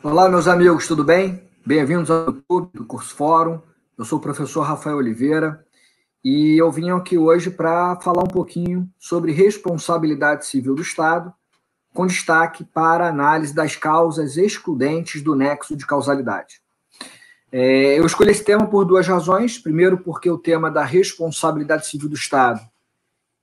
Olá, meus amigos, tudo bem? Bem-vindos ao YouTube do Curso Fórum. Eu sou o professor Rafael Oliveira e eu vim aqui hoje para falar um pouquinho sobre responsabilidade civil do Estado, com destaque para a análise das causas excludentes do nexo de causalidade. É, eu escolhi esse tema por duas razões. Primeiro, porque o tema da responsabilidade civil do Estado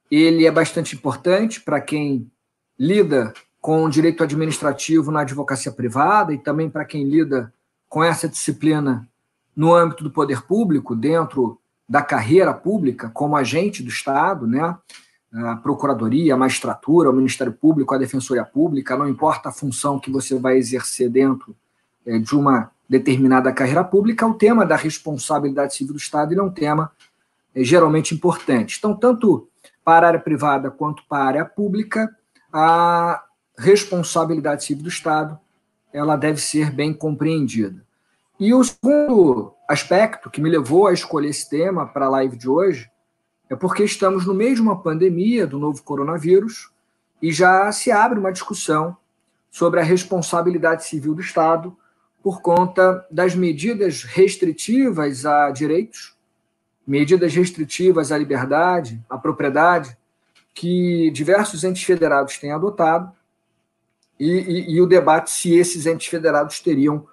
ele é bastante importante para quem lida com direito administrativo na advocacia privada e também para quem lida com essa disciplina no âmbito do poder público, dentro da carreira pública, como agente do Estado, né? a Procuradoria, a Magistratura, o Ministério Público, a Defensoria Pública, não importa a função que você vai exercer dentro é, de uma determinada carreira pública, o tema da responsabilidade civil do Estado é um tema é, geralmente importante. Então, tanto para a área privada quanto para a área pública, a responsabilidade civil do Estado ela deve ser bem compreendida. E o segundo aspecto que me levou a escolher esse tema para a live de hoje é porque estamos no meio de uma pandemia do novo coronavírus e já se abre uma discussão sobre a responsabilidade civil do Estado por conta das medidas restritivas a direitos, medidas restritivas à liberdade, à propriedade, que diversos entes federados têm adotado e, e, e o debate se esses entes federados teriam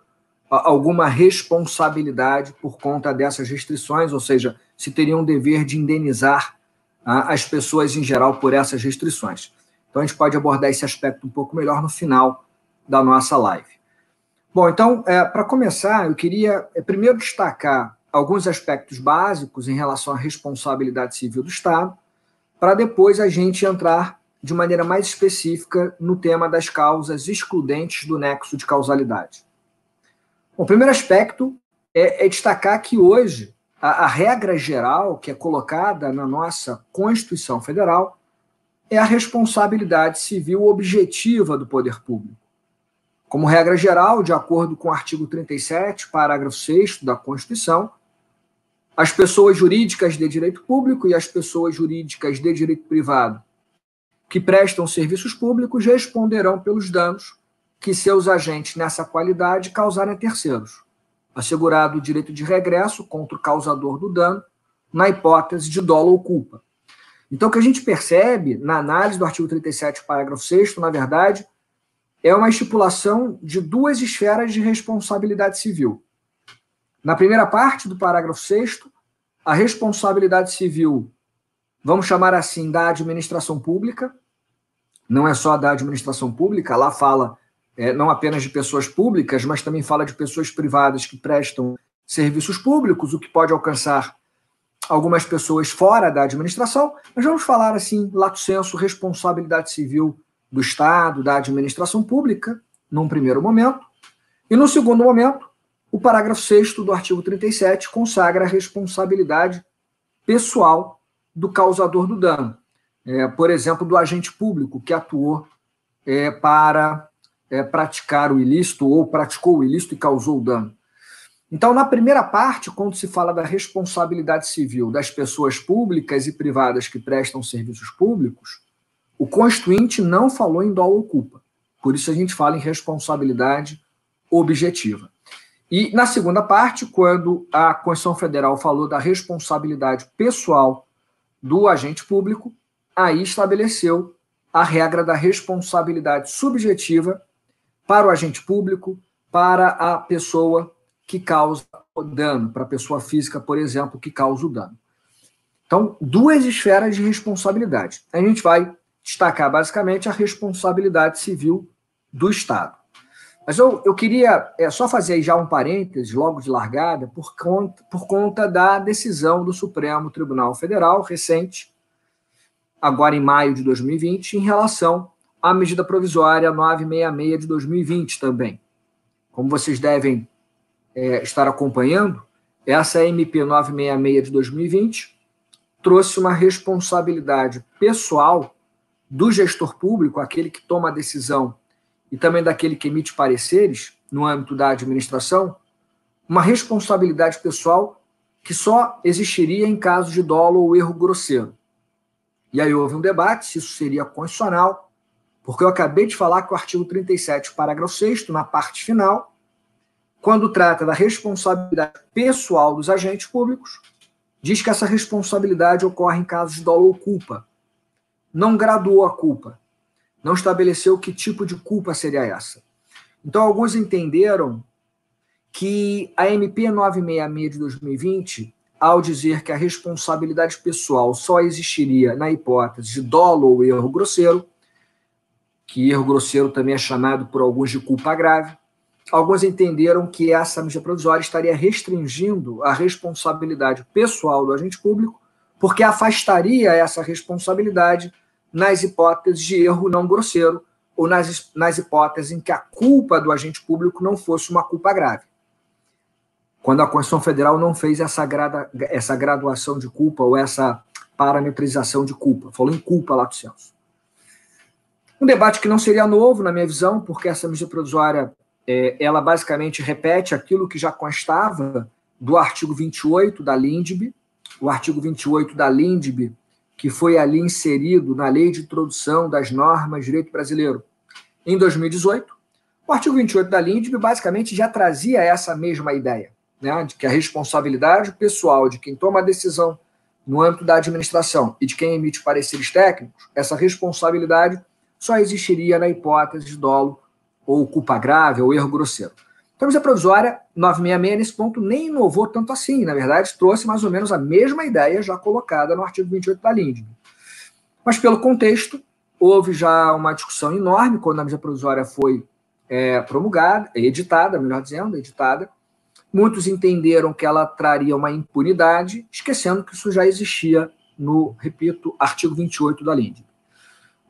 alguma responsabilidade por conta dessas restrições, ou seja, se teriam dever de indenizar as pessoas em geral por essas restrições. Então a gente pode abordar esse aspecto um pouco melhor no final da nossa live. Bom, então, é, para começar, eu queria é, primeiro destacar alguns aspectos básicos em relação à responsabilidade civil do Estado, para depois a gente entrar de maneira mais específica no tema das causas excludentes do nexo de causalidade. o primeiro aspecto é, é destacar que hoje a, a, regra geral que é colocada na nossa Constituição Federal é a responsabilidade civil objetiva do poder público. Como regra geral, de acordo com o artigo 37, parágrafo 6 da Constituição, as pessoas jurídicas de direito público e as pessoas jurídicas de direito privado que prestam serviços públicos responderão pelos danos que seus agentes nessa qualidade causarem a terceiros, assegurado o direito de regresso contra o causador do dano, na hipótese de dolo ou culpa. Então, o que a gente percebe na análise do artigo 37, parágrafo 6, na verdade, é uma estipulação de duas esferas de responsabilidade civil. Na primeira parte do parágrafo 6, a responsabilidade civil, vamos chamar assim, da administração pública, não é só da administração pública, lá fala é, não apenas de pessoas públicas, mas também fala de pessoas privadas que prestam serviços públicos, o que pode alcançar algumas pessoas fora da administração, mas vamos falar assim, lato senso, responsabilidade civil do Estado, da administração pública, num primeiro momento, e no segundo momento, o parágrafo 6 do artigo 37 consagra a responsabilidade pessoal do causador do dano é, por exemplo, do agente público que atuou é, para é, praticar o ilícito ou praticou o ilícito e causou o dano. Então, na primeira parte, quando se fala da responsabilidade civil das pessoas públicas e privadas que prestam serviços públicos, o Constituinte não falou em dolo ou culpa. Por isso a gente fala em responsabilidade objetiva. E na segunda parte, quando a Constituição Federal falou da responsabilidade pessoal do agente público, aí estabeleceu a regra da responsabilidade subjetiva para o agente público, para a pessoa que causa o dano, para a pessoa física, por exemplo, que causa o dano. Então, duas esferas de responsabilidade. A gente vai destacar basicamente a responsabilidade civil do Estado. Mas eu, eu queria é, só fazer já um parênteses, logo de largada, por conta, por conta da decisão do Supremo Tribunal Federal recente, agora em maio de 2020, em relação à medida provisória 966 de 2020 também. Como vocês devem é, estar acompanhando, essa MP 966 de 2020 trouxe uma responsabilidade pessoal do gestor público, aquele que toma a decisão, e também daquele que emite pareceres no âmbito da administração, uma responsabilidade pessoal que só existiria em caso de dolo ou erro grosseiro. E aí houve um debate se isso seria constitucional, porque eu acabei de falar que o artigo 37, parágrafo 6 na parte final, quando trata da responsabilidade pessoal dos agentes públicos, diz que essa responsabilidade ocorre em casos de dolo ou culpa. Não graduou a culpa. Não estabeleceu que tipo de culpa seria essa. Então, alguns entenderam que a MP 966 de 2020, ao dizer que a responsabilidade pessoal só existiria na hipótese de dolo ou erro grosseiro, que erro grosseiro também é chamado por alguns de culpa grave, alguns entenderam que essa medida provisória estaria restringindo a responsabilidade pessoal do agente público, porque afastaria essa responsabilidade nas hipóteses de erro não grosseiro ou nas, nas hipóteses em que a culpa do agente público não fosse uma culpa grave. Quando a Constituição Federal não fez essa, grada, essa graduação de culpa ou essa parametrização de culpa, falou em culpa lá do senso. Um debate que não seria novo, na minha visão, porque essa medida provisória é, ela basicamente repete aquilo que já constava do artigo 28 da LINDB, o artigo 28 da LINDB, que foi ali inserido na Lei de Introdução das Normas de Direito Brasileiro em 2018. O artigo 28 da LINDB basicamente já trazia essa mesma ideia, né, de que a responsabilidade pessoal de quem toma a decisão no âmbito da administração e de quem emite pareceres técnicos, essa responsabilidade só existiria na hipótese de dolo ou culpa grave, ou erro grosseiro. Então, a provisória 966, nesse ponto, nem inovou tanto assim. Na verdade, trouxe mais ou menos a mesma ideia já colocada no artigo 28 da LINDB. Mas, pelo contexto, houve já uma discussão enorme quando a medida provisória foi é, promulgada, editada, melhor dizendo, editada. Muitos entenderam que ela traria uma impunidade, esquecendo que isso já existia no, repito, artigo 28 da LINDB.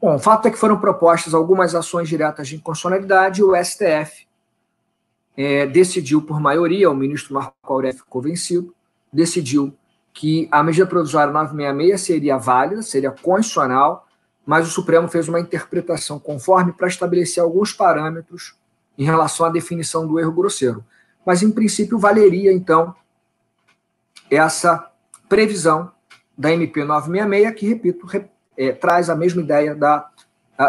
Bom, o fato é que foram propostas algumas ações diretas de inconstitucionalidade e o STF é, decidiu por maioria, o ministro Marco Aurélio ficou vencido, decidiu que a medida provisória 966 seria válida, seria constitucional, mas o Supremo fez uma interpretação conforme para estabelecer alguns parâmetros em relação à definição do erro grosseiro. Mas, em princípio, valeria, então, essa previsão da MP 966, que, repito, é, traz a mesma ideia da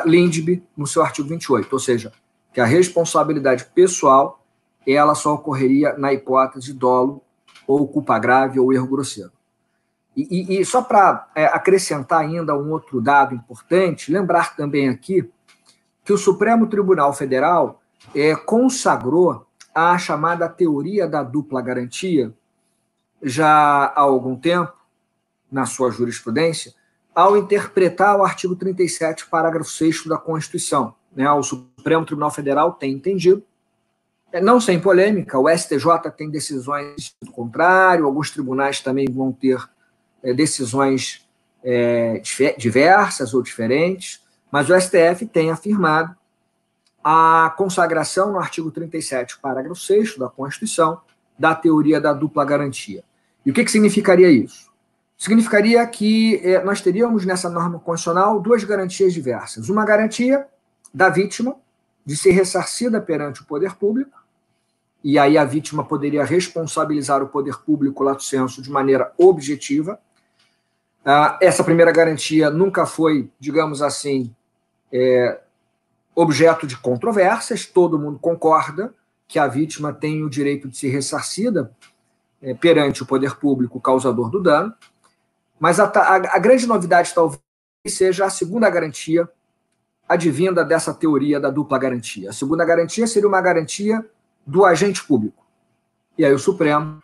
LINDB no seu artigo 28, ou seja, que a responsabilidade pessoal ela só ocorreria na hipótese de dolo ou culpa grave ou erro grosseiro. E, e, e só para é, acrescentar ainda um outro dado importante, lembrar também aqui que o Supremo Tribunal Federal é, consagrou a chamada teoria da dupla garantia já há algum tempo, na sua jurisprudência, ao interpretar o artigo 37, parágrafo 6 da Constituição. Né? O Supremo Tribunal Federal tem entendido, é, não sem polêmica, o STJ tem decisões do contrário, alguns tribunais também vão ter é, decisões é, diversas ou diferentes, mas o STF tem afirmado a consagração no artigo 37, parágrafo 6 da Constituição, da teoria da dupla garantia. E o que, que significaria isso? significaria que eh, nós teríamos nessa norma constitucional duas garantias diversas. Uma garantia da vítima de ser ressarcida perante o poder público, e aí a vítima poderia responsabilizar o poder público, lato senso, de maneira objetiva. Ah, essa primeira garantia nunca foi, digamos assim, é, objeto de controvérsias, todo mundo concorda que a vítima tem o direito de ser ressarcida é, perante o poder público causador do dano. Mas a, a, a grande novidade talvez seja a segunda garantia advinda dessa teoria da dupla garantia. A segunda garantia seria uma garantia do agente público. E aí o Supremo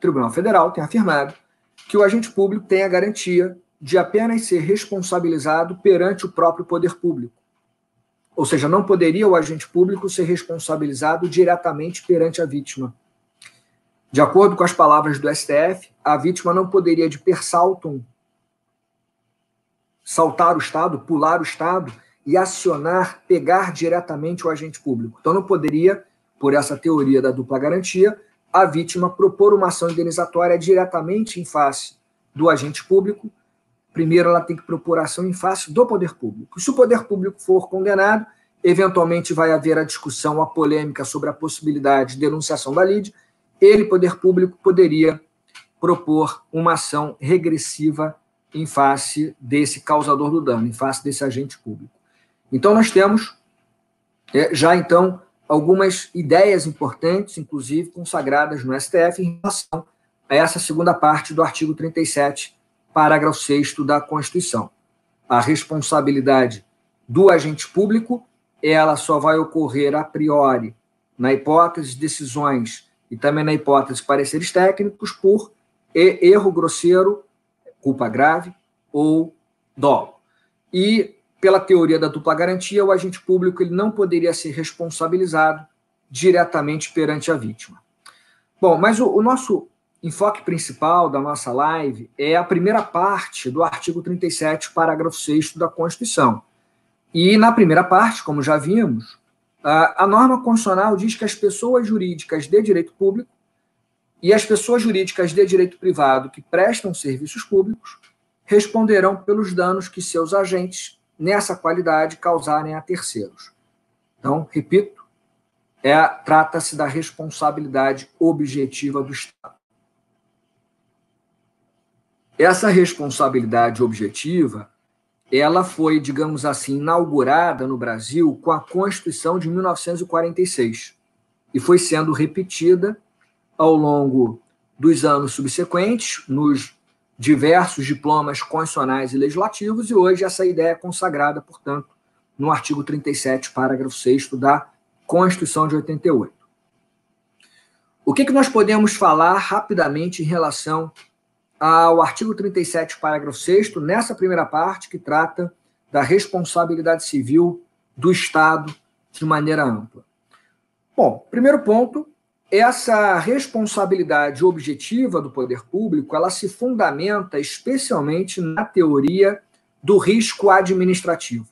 Tribunal Federal tem afirmado que o agente público tem a garantia de apenas ser responsabilizado perante o próprio poder público. Ou seja, não poderia o agente público ser responsabilizado diretamente perante a vítima. De acordo com as palavras do STF, a vítima não poderia, de per saltum, saltar o Estado, pular o Estado e acionar, pegar diretamente o agente público. Então, não poderia, por essa teoria da dupla garantia, a vítima propor uma ação indenizatória diretamente em face do agente público. Primeiro, ela tem que propor ação em face do poder público. Se o poder público for condenado, eventualmente vai haver a discussão, a polêmica sobre a possibilidade de denunciação da lide ele, poder público, poderia propor uma ação regressiva em face desse causador do dano, em face desse agente público. Então, nós temos é, já então algumas ideias importantes, inclusive consagradas no STF, em relação a essa segunda parte do artigo 37, parágrafo 6 da Constituição. A responsabilidade do agente público, ela só vai ocorrer a priori na hipótese de decisões e também na hipótese de pareceres técnicos por erro grosseiro, culpa grave ou dolo. E pela teoria da dupla garantia, o agente público ele não poderia ser responsabilizado diretamente perante a vítima. Bom, mas o, o nosso enfoque principal da nossa live é a primeira parte do artigo 37, parágrafo 6 da Constituição. E na primeira parte, como já vimos, a, norma constitucional diz que as pessoas jurídicas de direito público e as pessoas jurídicas de direito privado que prestam serviços públicos responderão pelos danos que seus agentes, nessa qualidade, causarem a terceiros. Então, repito, é, trata-se da responsabilidade objetiva do Estado. Essa responsabilidade objetiva, ela foi, digamos assim, inaugurada no Brasil com a Constituição de 1946 e foi sendo repetida ao longo dos anos subsequentes nos diversos diplomas constitucionais e legislativos e hoje essa ideia é consagrada, portanto, no artigo 37, parágrafo 6 da Constituição de 88. O que, que nós podemos falar rapidamente em relação ao artigo 37, parágrafo 6, nessa primeira parte, que trata da responsabilidade civil do Estado de maneira ampla. Bom, primeiro ponto, essa responsabilidade objetiva do poder público, ela se fundamenta especialmente na teoria do risco administrativo.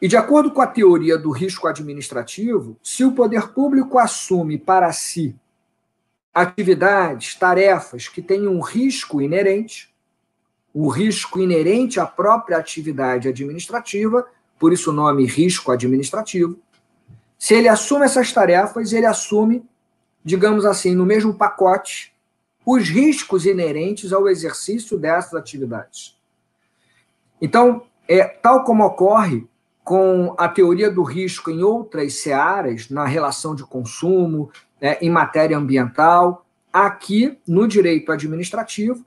E de acordo com a teoria do risco administrativo, se o poder público assume para si atividades, tarefas que têm um risco inerente, o risco inerente à própria atividade administrativa, por isso o nome risco administrativo. Se ele assume essas tarefas, ele assume, digamos assim, no mesmo pacote, os riscos inerentes ao exercício dessas atividades. Então, é tal como ocorre com a teoria do risco em outras searas, na relação de consumo, né, em matéria ambiental. Aqui, no direito administrativo,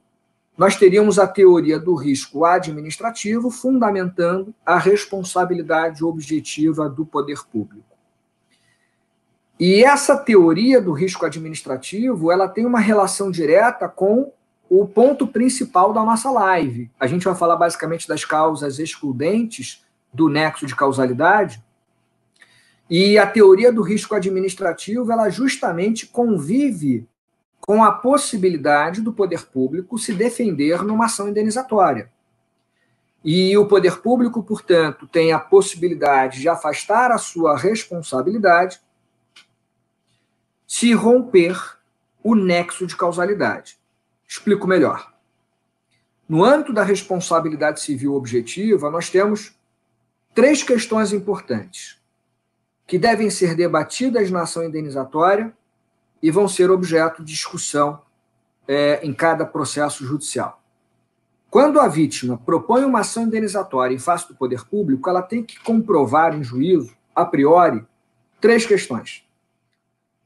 nós teríamos a teoria do risco administrativo fundamentando a responsabilidade objetiva do poder público. E essa teoria do risco administrativo, ela tem uma relação direta com o ponto principal da nossa live. A gente vai falar basicamente das causas excludentes do nexo de causalidade, e a teoria do risco administrativo, ela justamente convive com a possibilidade do poder público se defender numa ação indenizatória. E o poder público, portanto, tem a possibilidade de afastar a sua responsabilidade se romper o nexo de causalidade. Explico melhor. No âmbito da responsabilidade civil objetiva, nós temos três questões importantes que devem ser debatidas na ação indenizatória e vão ser objeto de discussão é, em cada processo judicial. Quando a vítima propõe uma ação indenizatória em face do poder público, ela tem que comprovar em juízo, a priori, três questões.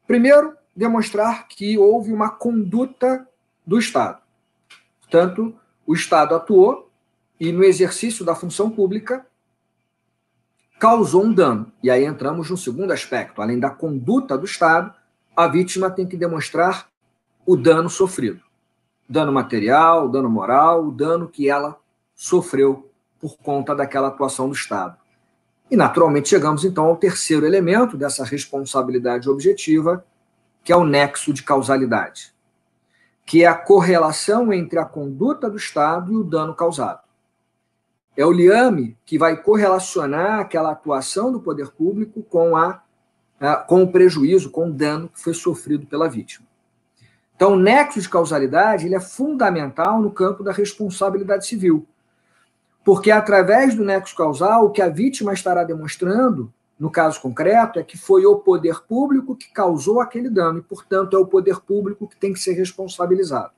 Primeiro, demonstrar que houve uma conduta do Estado. Portanto, o Estado atuou e, no exercício da função pública, causou um dano. E aí entramos no segundo aspecto. Além da conduta do Estado, a vítima tem que demonstrar o dano sofrido. Dano material, dano moral, o dano que ela sofreu por conta daquela atuação do Estado. E, naturalmente, chegamos então ao terceiro elemento dessa responsabilidade objetiva, que é o nexo de causalidade, que é a correlação entre a conduta do Estado e o dano causado. É o liame que vai correlacionar aquela atuação do poder público com, a, com o prejuízo, com o dano que foi sofrido pela vítima. Então, o nexo de causalidade ele é fundamental no campo da responsabilidade civil, porque é através do nexo causal, o que a vítima estará demonstrando, no caso concreto, é que foi o poder público que causou aquele dano, e, portanto, é o poder público que tem que ser responsabilizado.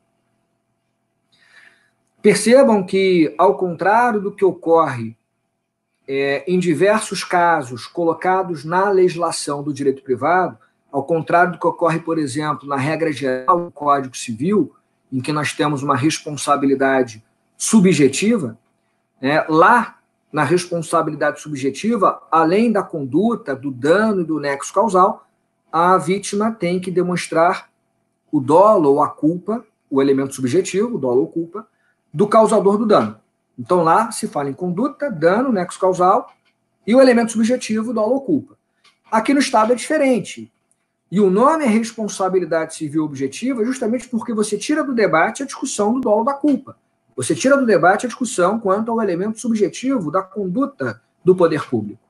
Percebam que, ao contrário do que ocorre é, em diversos casos colocados na legislação do direito privado, ao contrário do que ocorre, por exemplo, na regra geral do Código Civil, em que nós temos uma responsabilidade subjetiva, né, lá na responsabilidade subjetiva, além da conduta, do dano e do nexo causal, a vítima tem que demonstrar o dolo ou a culpa, o elemento subjetivo, o dolo ou culpa, do causador do dano. Então lá se fala em conduta, dano, nexo causal e o elemento subjetivo, dolo ou culpa. Aqui no Estado é diferente. E o nome é responsabilidade civil objetiva justamente porque você tira do debate a discussão do dolo da culpa. Você tira do debate a discussão quanto ao elemento subjetivo da conduta do poder público.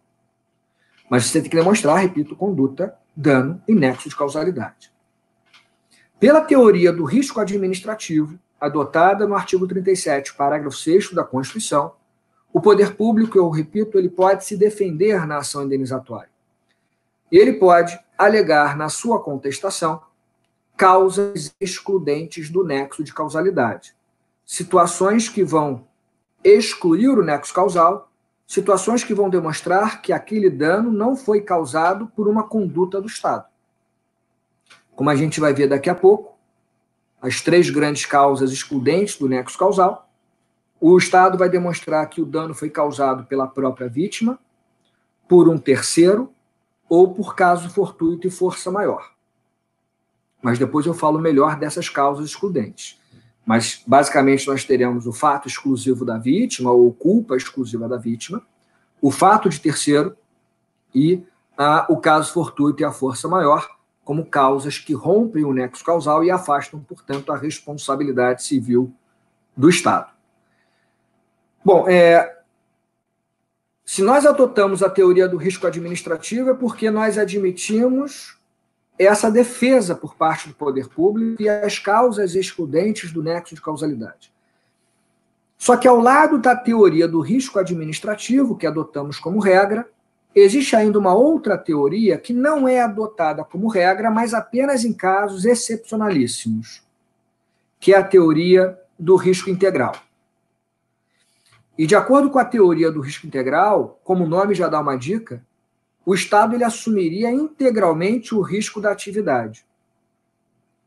Mas você tem que demonstrar, repito, conduta, dano e nexo de causalidade. Pela teoria do risco administrativo, adotada no artigo 37, parágrafo 6 da Constituição, o poder público, eu repito, ele pode se defender na ação indenizatória. Ele pode alegar na sua contestação causas excludentes do nexo de causalidade, situações que vão excluir o nexo causal, situações que vão demonstrar que aquele dano não foi causado por uma conduta do Estado. Como a gente vai ver daqui a pouco, as três grandes causas excludentes do nexo causal, o Estado vai demonstrar que o dano foi causado pela própria vítima, por um terceiro ou por caso fortuito e força maior. Mas depois eu falo melhor dessas causas excludentes. Mas, basicamente, nós teremos o fato exclusivo da vítima, ou culpa exclusiva da vítima, o fato de terceiro e ah, o caso fortuito e a força maior, como causas que rompem o nexo causal e afastam, portanto, a responsabilidade civil do Estado. Bom, é, se nós adotamos a teoria do risco administrativo é porque nós admitimos essa defesa por parte do poder público e as causas excludentes do nexo de causalidade. Só que ao lado da teoria do risco administrativo, que adotamos como regra, existe ainda uma outra teoria que não é adotada como regra, mas apenas em casos excepcionalíssimos, que é a teoria do risco integral. E de acordo com a teoria do risco integral, como o nome já dá uma dica, o Estado ele assumiria integralmente o risco da atividade.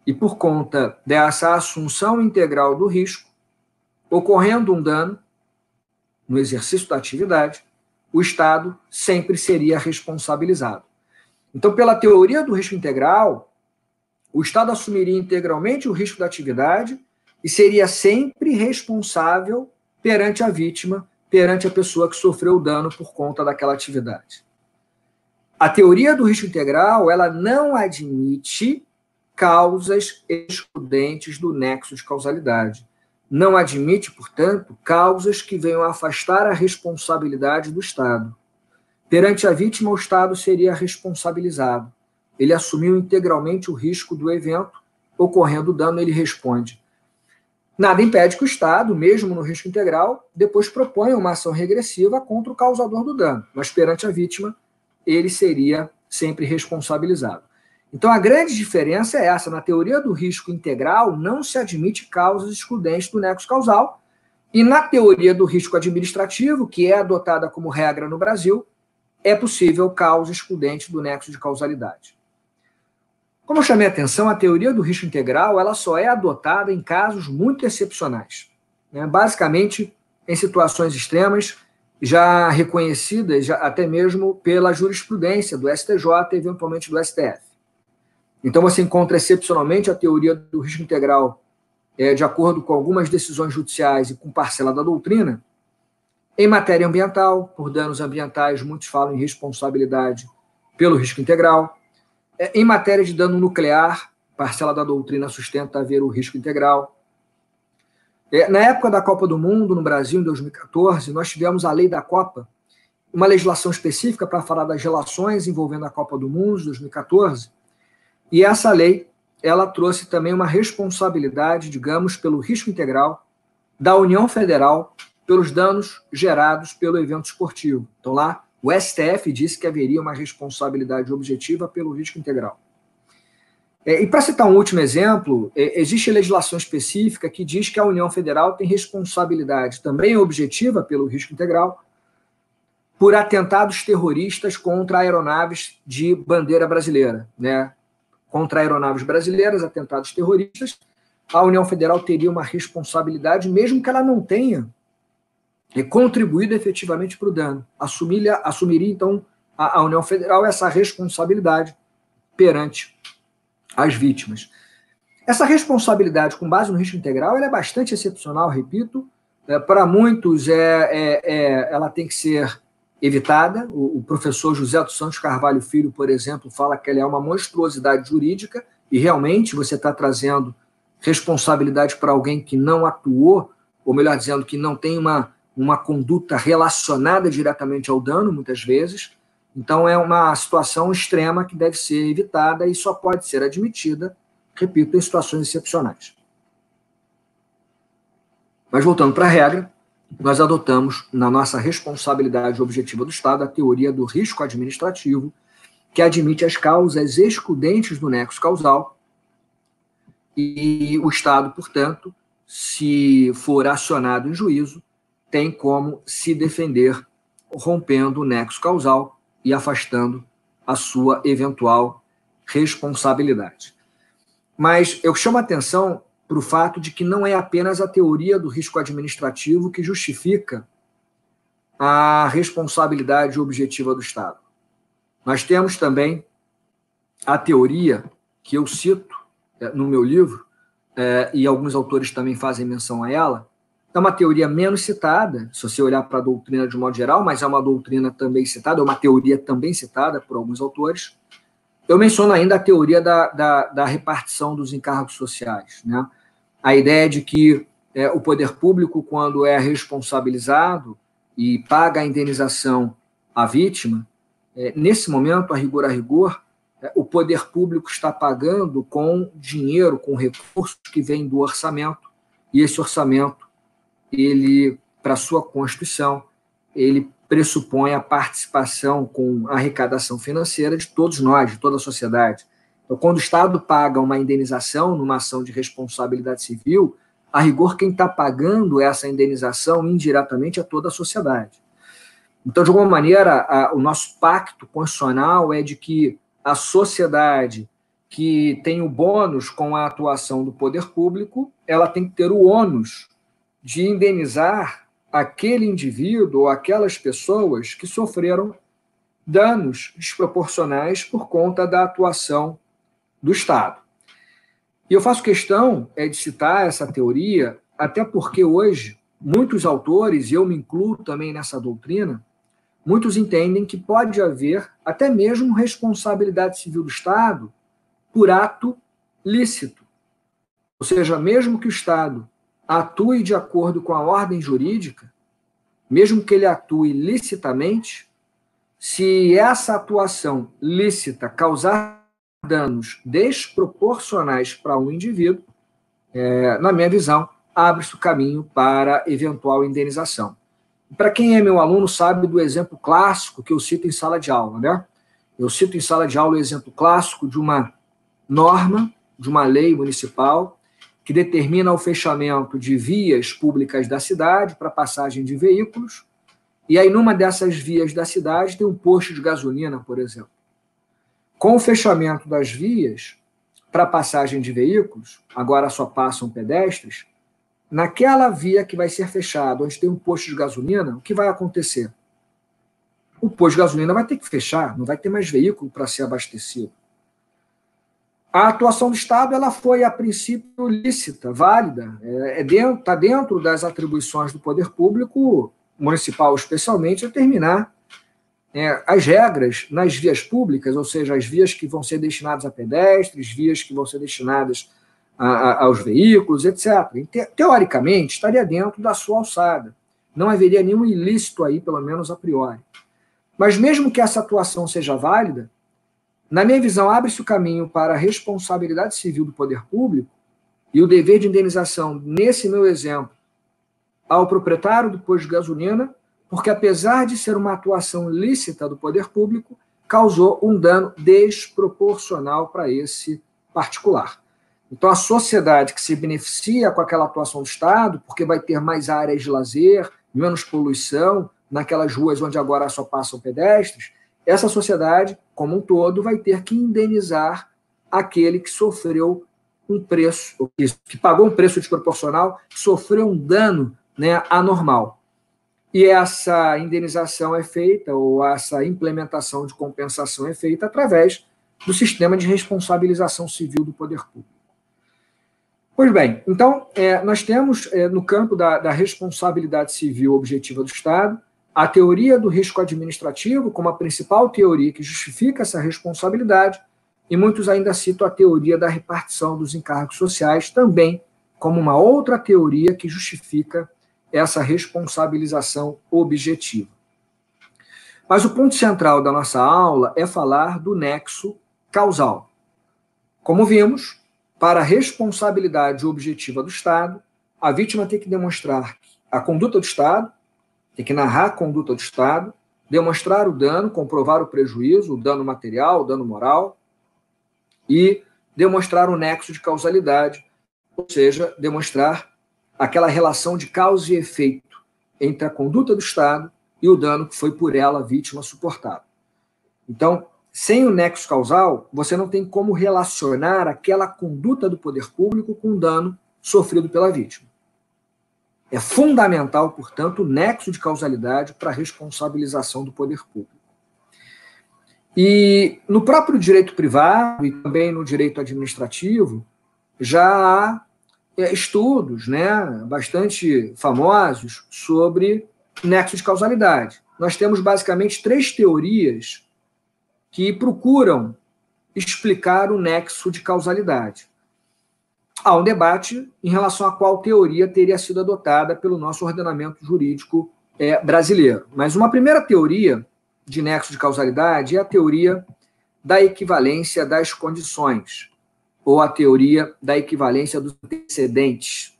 E por conta dessa assunção integral do risco, ocorrendo um dano no exercício da atividade, o Estado sempre seria responsabilizado. Então, pela teoria do risco integral, o Estado assumiria integralmente o risco da atividade e seria sempre responsável perante a vítima, perante a pessoa que sofreu o dano por conta daquela atividade. A teoria do risco integral, ela não admite causas excludentes do nexo de causalidade. Não admite, portanto, causas que venham afastar a responsabilidade do Estado. Perante a vítima, o Estado seria responsabilizado. Ele assumiu integralmente o risco do evento, ocorrendo o dano, ele responde. Nada impede que o Estado, mesmo no risco integral, depois proponha uma ação regressiva contra o causador do dano, mas perante a vítima, ele seria sempre responsabilizado. Então, a grande diferença é essa: na teoria do risco integral, não se admite causas excludentes do nexo causal, e na teoria do risco administrativo, que é adotada como regra no Brasil, é possível causa excludente do nexo de causalidade. Como eu chamei a atenção, a teoria do risco integral ela só é adotada em casos muito excepcionais. Né? Basicamente, em situações extremas, já reconhecidas já, até mesmo pela jurisprudência do STJ e eventualmente do STF. Então você encontra excepcionalmente a teoria do risco integral é, de acordo com algumas decisões judiciais e com parcela da doutrina. Em matéria ambiental, por danos ambientais, muitos falam em responsabilidade pelo risco integral. É, em matéria de dano nuclear, parcela da doutrina sustenta haver o risco integral. É, na época da Copa do Mundo, no Brasil, em 2014, nós tivemos a lei da Copa, uma legislação específica para falar das relações envolvendo a Copa do Mundo de 2014. E essa lei, ela trouxe também uma responsabilidade, digamos, pelo risco integral da União Federal pelos danos gerados pelo evento esportivo. Então lá, o STF disse que haveria uma responsabilidade objetiva pelo risco integral. É, e para citar um último exemplo, é, existe legislação específica que diz que a União Federal tem responsabilidade também objetiva pelo risco integral por atentados terroristas contra aeronaves de bandeira brasileira, né? Contra aeronaves brasileiras, atentados terroristas, a União Federal teria uma responsabilidade, mesmo que ela não tenha contribuído efetivamente para o dano. Assumiria, assumiria, então, a, a União Federal essa responsabilidade perante as vítimas. Essa responsabilidade com base no risco integral é bastante excepcional, repito. É, para muitos, é, é, é, ela tem que ser evitada. O, o, professor José dos Santos Carvalho Filho, por exemplo, fala que ela é uma monstruosidade jurídica, e realmente você está trazendo responsabilidade para alguém que não atuou, ou melhor dizendo, que não tem uma, uma conduta relacionada diretamente ao dano, muitas vezes. Então, é uma situação extrema que deve ser evitada e só pode ser admitida, repito, em situações excepcionais. Mas voltando para a regra, nós adotamos, na nossa responsabilidade objetiva do Estado, a teoria do risco administrativo, que admite as causas excludentes do nexo causal, e o Estado, portanto, se for acionado em juízo, tem como se defender rompendo o nexo causal e afastando a sua eventual responsabilidade. Mas eu chamo a atenção para o fato de que não é apenas a teoria do risco administrativo que justifica a responsabilidade objetiva do Estado. Nós temos também a teoria que eu cito é, no meu livro, é, e alguns autores também fazem menção a ela, é uma teoria menos citada, se você olhar para a doutrina de um modo geral, mas é uma doutrina também citada, é uma teoria também citada por alguns autores. Eu menciono ainda a teoria da, da, da repartição dos encargos sociais. Né? A ideia de que é, o poder público, quando é responsabilizado e paga a indenização à vítima, é, nesse momento, a rigor a rigor, é, o poder público está pagando com dinheiro, com recursos que vêm do orçamento, e esse orçamento, ele, para sua constituição, ele pressupõe a participação com arrecadação financeira de todos nós, de toda a sociedade. Então, quando o Estado paga uma indenização numa ação de responsabilidade civil, a rigor quem está pagando essa indenização indiretamente é toda a sociedade. Então, de alguma maneira, a, o nosso pacto constitucional é de que a sociedade que tem o bônus com a atuação do poder público, ela tem que ter o ônus de indenizar aquele indivíduo ou aquelas pessoas que sofreram danos desproporcionais por conta da atuação do Estado. E eu faço questão é, de citar essa teoria, até porque hoje muitos autores, e eu me incluo também nessa doutrina, muitos entendem que pode haver até mesmo responsabilidade civil do Estado por ato lícito. Ou seja, mesmo que o Estado atue de acordo com a ordem jurídica, mesmo que ele atue licitamente, se essa atuação lícita causar danos desproporcionais para um indivíduo, é, na minha visão, abre-se o caminho para eventual indenização. Para quem é meu aluno, sabe do exemplo clássico que eu cito em sala de aula, né? Eu cito em sala de aula o exemplo clássico de uma norma, de uma lei municipal, que determina o fechamento de vias públicas da cidade para passagem de veículos. E aí, numa dessas vias da cidade, tem um posto de gasolina, por exemplo. Com o fechamento das vias para passagem de veículos, agora só passam pedestres, naquela via que vai ser fechada, onde tem um posto de gasolina, o que vai acontecer? O posto de gasolina vai ter que fechar, não vai ter mais veículo para ser abastecido. A atuação do Estado ela foi, a princípio, lícita, válida, é, é dentro, está dentro das atribuições do poder público municipal, especialmente, determinar é, as regras nas vias públicas, ou seja, as vias que vão ser destinadas a pedestres, vias que vão ser destinadas a, a, aos veículos, etc. Te, teoricamente, estaria dentro da sua alçada. Não haveria nenhum ilícito aí, pelo menos a priori. Mas mesmo que essa atuação seja válida, na minha visão, abre-se o caminho para a responsabilidade civil do poder público e o dever de indenização, nesse meu exemplo, ao proprietário do posto de gasolina, porque apesar de ser uma atuação lícita do poder público, causou um dano desproporcional para esse particular. Então, a sociedade que se beneficia com aquela atuação do Estado, porque vai ter mais áreas de lazer, menos poluição, naquelas ruas onde agora só passam pedestres, essa sociedade, como um todo, vai ter que indenizar aquele que sofreu um preço, que pagou um preço desproporcional, sofreu um dano né, anormal. E essa indenização é feita, ou essa implementação de compensação é feita através do sistema de responsabilização civil do poder público. Pois bem, então, é, nós temos é, no campo da, da responsabilidade civil objetiva do Estado a teoria do risco administrativo como a principal teoria que justifica essa responsabilidade, e muitos ainda citam a teoria da repartição dos encargos sociais também como uma outra teoria que justifica essa responsabilização objetiva. Mas o ponto central da nossa aula é falar do nexo causal. Como vimos, para a responsabilidade objetiva do Estado, a vítima tem que demonstrar a conduta do Estado, tem que narrar a conduta do Estado, demonstrar o dano, comprovar o prejuízo, o dano material, o dano moral, e demonstrar o nexo de causalidade, ou seja, demonstrar aquela relação de causa e efeito entre a conduta do Estado e o dano que foi por ela vítima suportado. Então, sem o nexo causal, você não tem como relacionar aquela conduta do poder público com o dano sofrido pela vítima. É fundamental, portanto, o nexo de causalidade para a responsabilização do poder público. E no próprio direito privado e também no direito administrativo, já há estudos né, bastante famosos sobre nexo de causalidade. Nós temos basicamente três teorias que procuram explicar o nexo de causalidade. Há um debate em relação a qual teoria teria sido adotada pelo nosso ordenamento jurídico é, brasileiro. Mas uma primeira teoria de nexo de causalidade é a teoria da equivalência das condições, ou a teoria da equivalência dos antecedentes.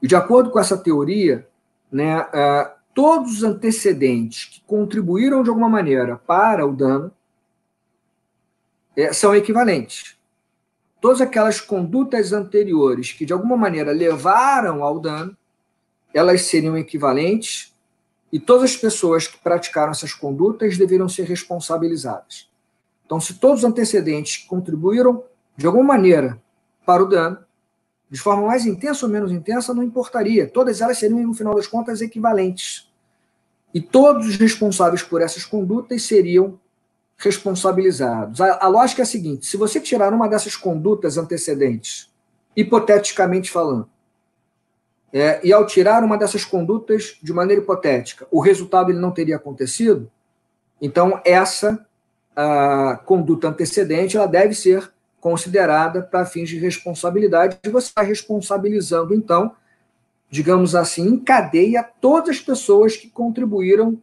E de acordo com essa teoria, né, uh, todos os antecedentes que contribuíram de alguma maneira para o dano é, são equivalentes. Todas aquelas condutas anteriores que de alguma maneira levaram ao dano, elas seriam equivalentes e todas as pessoas que praticaram essas condutas deveriam ser responsabilizadas. Então, se todos os antecedentes contribuíram de alguma maneira para o dano, de forma mais intensa ou menos intensa, não importaria. Todas elas seriam, no final das contas, equivalentes. E todos os responsáveis por essas condutas seriam responsabilizados. A, a lógica é a seguinte: se você tirar uma dessas condutas antecedentes, hipoteticamente falando, é, e ao tirar uma dessas condutas de maneira hipotética, o resultado ele não teria acontecido, então essa a conduta antecedente ela deve ser considerada para fins de responsabilidade e você está responsabilizando, então, digamos assim, em cadeia todas as pessoas que contribuíram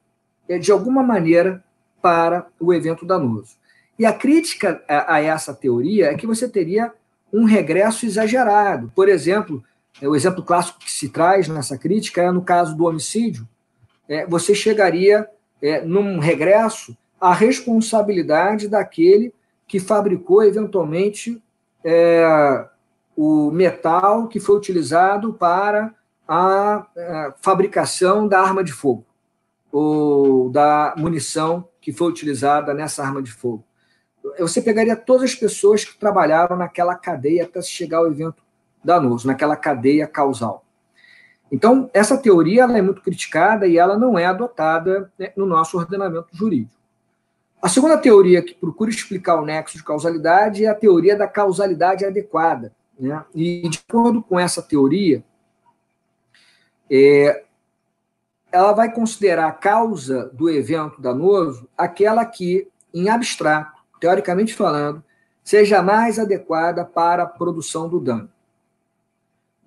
é, de alguma maneira para o evento danoso. E a crítica a, essa teoria é que você teria um regresso exagerado. Por exemplo, é, o exemplo clássico que se traz nessa crítica é no caso do homicídio. É, você chegaria num regresso à responsabilidade daquele que fabricou eventualmente é, o metal que foi utilizado para a, é, fabricação da arma de fogo ou da munição que foi utilizada nessa arma de fogo. Você pegaria todas as pessoas que trabalharam naquela cadeia até chegar ao evento danoso, naquela cadeia causal. Então, essa teoria ela é muito criticada e ela não é adotada né, no nosso ordenamento jurídico. A segunda teoria que procura explicar o nexo de causalidade é a teoria da causalidade adequada. Né? E, de acordo com essa teoria, é, ela vai considerar a causa do evento danoso aquela que, em abstrato, teoricamente falando, seja mais adequada para a produção do dano.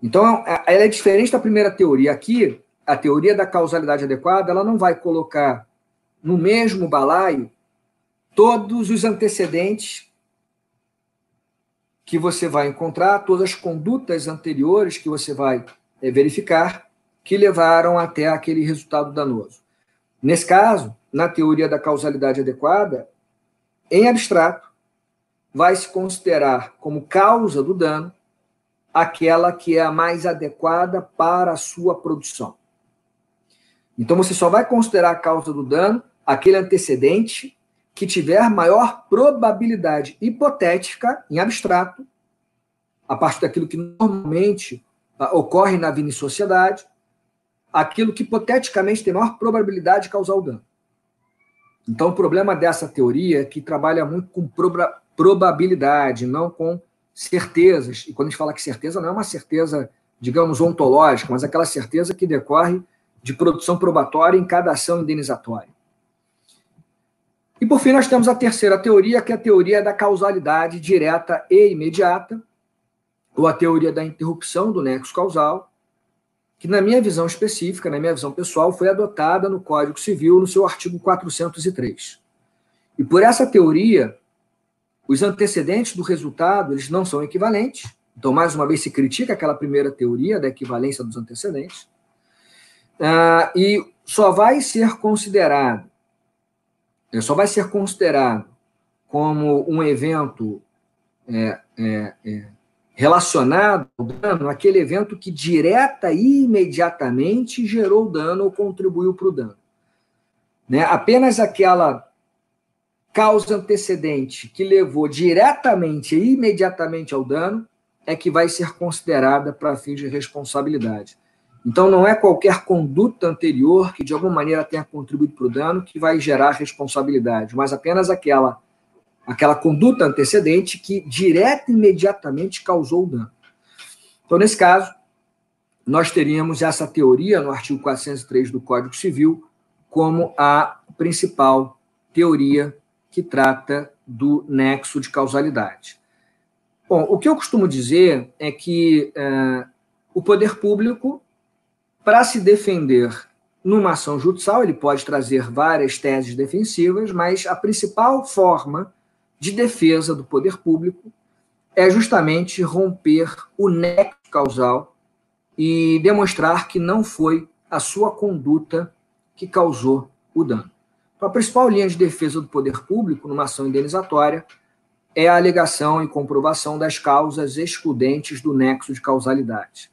Então, ela é diferente da primeira teoria. Aqui, a teoria da causalidade adequada, ela não vai colocar no mesmo balaio todos os antecedentes que você vai encontrar, todas as condutas anteriores que você vai é, verificar, que levaram até aquele resultado danoso. Nesse caso, na teoria da causalidade adequada, em abstrato, vai se considerar como causa do dano aquela que é a mais adequada para a sua produção. Então você só vai considerar a causa do dano aquele antecedente que tiver maior probabilidade hipotética, em abstrato, a partir daquilo que normalmente ah, ocorre na vida em sociedade, aquilo que hipoteticamente tem maior probabilidade de causar o dano. Então, o problema dessa teoria é que trabalha muito com proba probabilidade, não com certezas. E quando a gente fala que certeza, não é uma certeza, digamos, ontológica, mas aquela certeza que decorre de produção probatória em cada ação indenizatória. E por fim, nós temos a terceira teoria, que é a teoria da causalidade direta e imediata, ou a teoria da interrupção do nexo causal, que, na minha visão específica, na minha visão pessoal, foi adotada no Código Civil, no seu artigo 403. E por essa teoria, os antecedentes do resultado eles não são equivalentes. Então, mais uma vez, se critica aquela primeira teoria da equivalência dos antecedentes. Ah, e só vai ser considerado, é, só vai ser considerado como um evento é, é, é, relacionado ao dano aquele evento que direta e imediatamente gerou dano ou contribuiu para o dano. Né? Apenas aquela causa antecedente que levou diretamente e imediatamente ao dano é que vai ser considerada para fins de responsabilidade. Então, não é qualquer conduta anterior que de alguma maneira tenha contribuído para o dano que vai gerar responsabilidade, mas apenas aquela aquela conduta antecedente que direta e imediatamente causou o dano. Então, nesse caso, nós teríamos essa teoria no artigo 403 do Código Civil como a principal teoria que trata do nexo de causalidade. Bom, o que eu costumo dizer é que é, o poder público, para se defender numa ação judicial, ele pode trazer várias teses defensivas, mas a principal forma de defesa do poder público é justamente romper o nexo causal e demonstrar que não foi a sua conduta que causou o dano. Então, a principal linha de defesa do poder público numa ação indenizatória é a alegação e comprovação das causas excludentes do nexo de causalidade.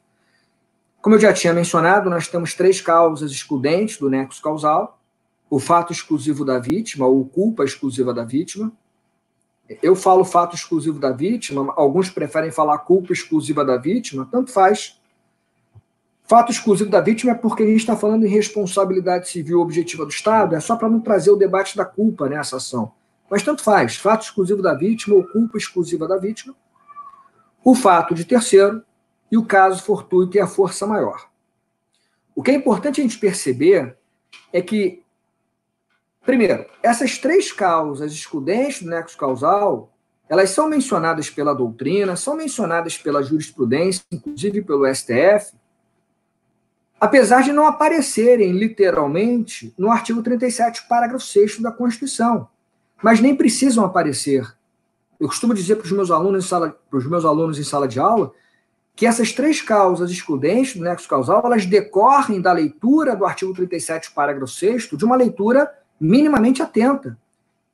Como eu já tinha mencionado, nós temos três causas excludentes do nexo causal: o fato exclusivo da vítima ou culpa exclusiva da vítima, eu falo fato exclusivo da vítima, alguns preferem falar culpa exclusiva da vítima, tanto faz. Fato exclusivo da vítima é porque a gente está falando em responsabilidade civil objetiva do Estado, é só para não trazer o debate da culpa nessa ação. Mas tanto faz, fato exclusivo da vítima ou culpa exclusiva da vítima, o fato de terceiro e o caso fortuito e a força maior. O que é importante a gente perceber é que Primeiro, essas três causas excludentes do nexo causal, elas são mencionadas pela doutrina, são mencionadas pela jurisprudência, inclusive pelo STF, apesar de não aparecerem literalmente no artigo 37, parágrafo 6 da Constituição. Mas nem precisam aparecer. Eu costumo dizer para os meus alunos em sala, para os meus alunos em sala de aula que essas três causas excludentes do nexo causal, elas decorrem da leitura do artigo 37, parágrafo 6 de uma leitura minimamente atenta.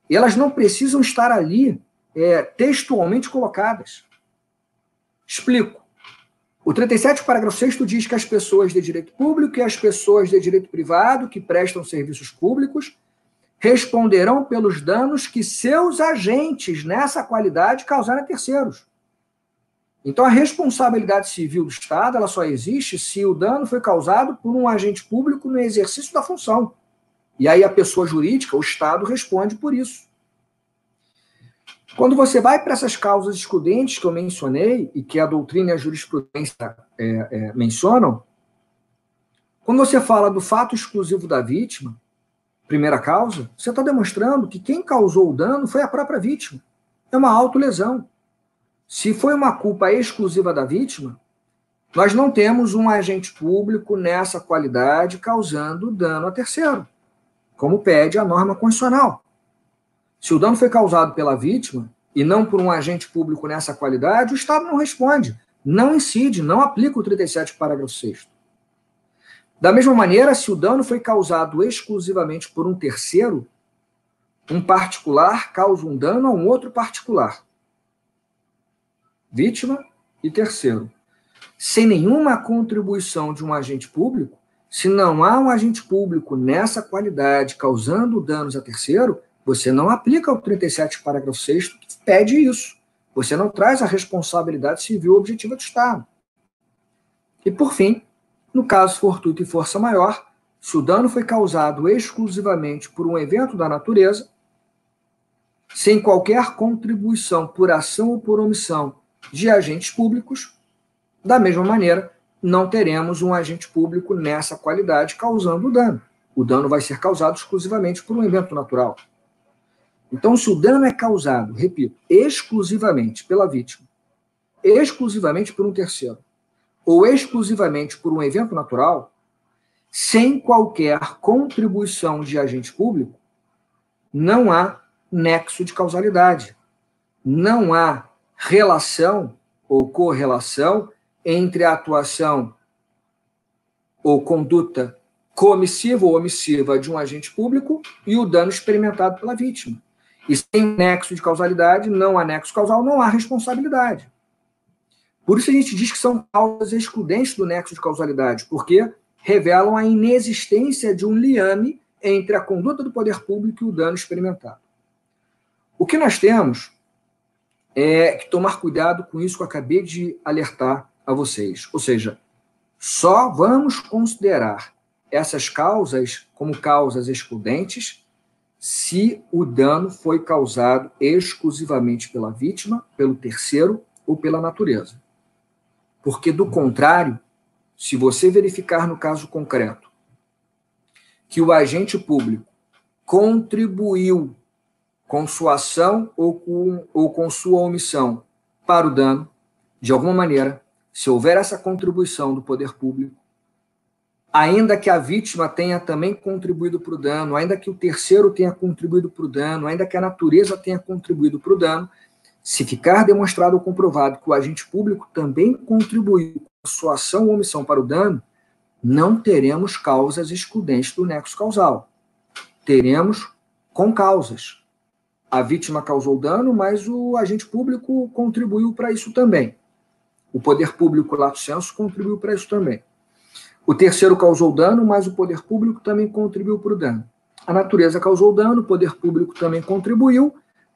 E elas não precisam estar ali é, textualmente colocadas. Explico. O 37, parágrafo 6 diz que as pessoas de direito público e as pessoas de direito privado que prestam serviços públicos responderão pelos danos que seus agentes nessa qualidade causarem a terceiros. Então, a responsabilidade civil do Estado ela só existe se o dano foi causado por um agente público no exercício da função. E aí a pessoa jurídica, o Estado, responde por isso. Quando você vai para essas causas excludentes que eu mencionei, e que a doutrina e a jurisprudência é, é, mencionam, quando você fala do fato exclusivo da vítima, primeira causa, você está demonstrando que quem causou o dano foi a própria vítima. É uma autolesão. Se foi uma culpa exclusiva da vítima, nós não temos um agente público nessa qualidade causando dano a terceiro como pede a norma constitucional. Se o dano foi causado pela vítima e não por um agente público nessa qualidade, o Estado não responde, não incide, não aplica o 37, parágrafo 6. Da mesma maneira, se o dano foi causado exclusivamente por um terceiro, um particular causa um dano a um outro particular. Vítima e terceiro. Sem nenhuma contribuição de um agente público, Se não há um agente público nessa qualidade causando danos a terceiro, você não aplica o 37, parágrafo 6 que pede isso. Você não traz a responsabilidade civil objetiva do Estado. E, por fim, no caso fortuito e força maior, se o dano foi causado exclusivamente por um evento da natureza, sem qualquer contribuição por ação ou por omissão de agentes públicos, da mesma maneira, não teremos um agente público nessa qualidade causando dano. O dano vai ser causado exclusivamente por um evento natural. Então, se o dano é causado, repito, exclusivamente pela vítima, exclusivamente por um terceiro, ou exclusivamente por um evento natural, sem qualquer contribuição de agente público, não há nexo de causalidade. Não há relação ou correlação entre a atuação ou conduta comissiva ou omissiva de um agente público e o dano experimentado pela vítima. E sem nexo de causalidade, não há nexo causal, não há responsabilidade. Por isso a gente diz que são causas excludentes do nexo de causalidade, porque revelam a inexistência de um liame entre a conduta do poder público e o dano experimentado. O que nós temos é que tomar cuidado com isso que eu acabei de alertar a vocês. Ou seja, só vamos considerar essas causas como causas excludentes se o dano foi causado exclusivamente pela vítima, pelo terceiro ou pela natureza. Porque, do contrário, se você verificar no caso concreto que o agente público contribuiu com sua ação ou com, ou com sua omissão para o dano, de alguma maneira, se houver essa contribuição do poder público, ainda que a vítima tenha também contribuído para o dano, ainda que o terceiro tenha contribuído para o dano, ainda que a natureza tenha contribuído para o dano, se ficar demonstrado ou comprovado que o agente público também contribuiu com sua ação ou omissão para o dano, não teremos causas excludentes do nexo causal. Teremos com causas. A vítima causou dano, mas o agente público contribuiu para isso também. O poder público, lato senso, contribuiu para isso também. O terceiro causou dano, mas o poder público também contribuiu para o dano. A natureza causou dano, o poder público também contribuiu,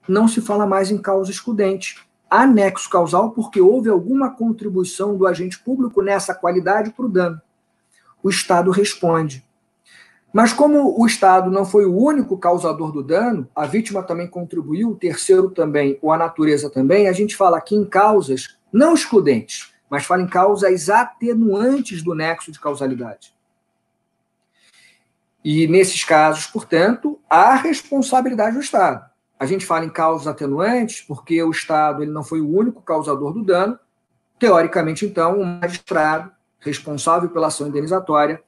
não se fala mais em causa excludente. Há nexo causal porque houve alguma contribuição do agente público nessa qualidade para o dano. O Estado responde. Mas como o Estado não foi o único causador do dano, a vítima também contribuiu, o terceiro também, ou a natureza também, a gente fala aqui em causas não excludentes, mas fala em causas atenuantes do nexo de causalidade. E nesses casos, portanto, há responsabilidade do Estado. A gente fala em causas atenuantes porque o Estado ele não foi o único causador do dano. Teoricamente, então, o magistrado responsável pela ação indenizatória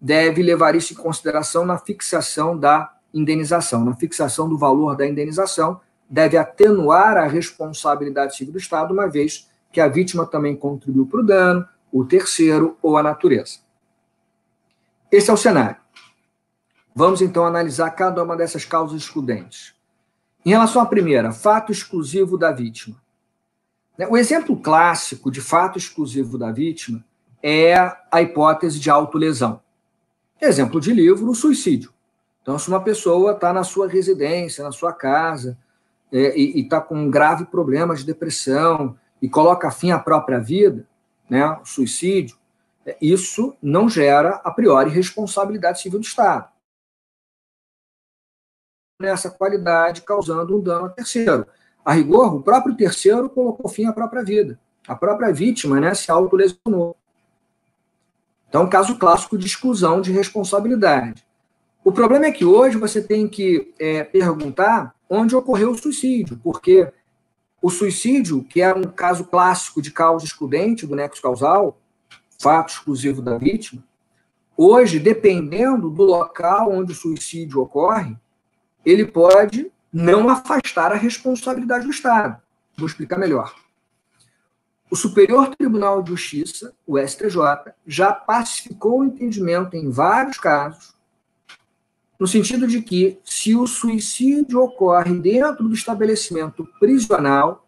deve levar isso em consideração na fixação da indenização, na fixação do valor da indenização, deve atenuar a responsabilidade civil do Estado, uma vez que a vítima também contribuiu para o dano, o terceiro ou a natureza. Esse é o cenário. Vamos então analisar cada uma dessas causas excludentes. Em relação à primeira, fato exclusivo da vítima. O exemplo clássico de fato exclusivo da vítima é a hipótese de autolesão. Exemplo de livro, o suicídio. Então, se uma pessoa está na sua residência, na sua casa, é, e está com um grave problema de depressão e coloca fim à própria vida, né, o suicídio, é, isso não gera, a priori, responsabilidade civil do Estado nessa qualidade, causando um dano a terceiro. A rigor, o próprio terceiro colocou fim à própria vida. A própria vítima né, se autolesionou. Então, caso clássico de exclusão de responsabilidade. O problema é que hoje você tem que é, perguntar onde ocorreu o suicídio, porque o suicídio, que é um caso clássico de causa excludente do nexo causal, fato exclusivo da vítima, hoje, dependendo do local onde o suicídio ocorre, ele pode não afastar a responsabilidade do Estado. Vou explicar melhor. O Superior Tribunal de Justiça, o STJ, já pacificou o entendimento em vários casos, no sentido de que, se o suicídio ocorre dentro do estabelecimento prisional,